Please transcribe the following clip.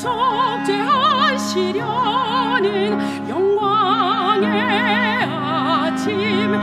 속죄하시려는 영광의 아침